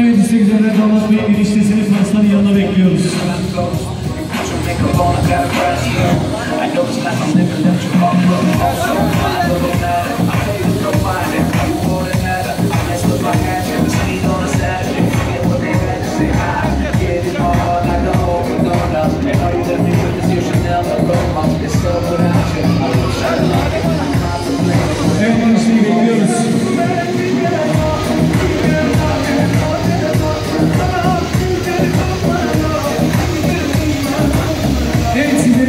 Evet, istek üzerine Damat Bey'in giriştesini Fransa'nın yanına bekliyoruz.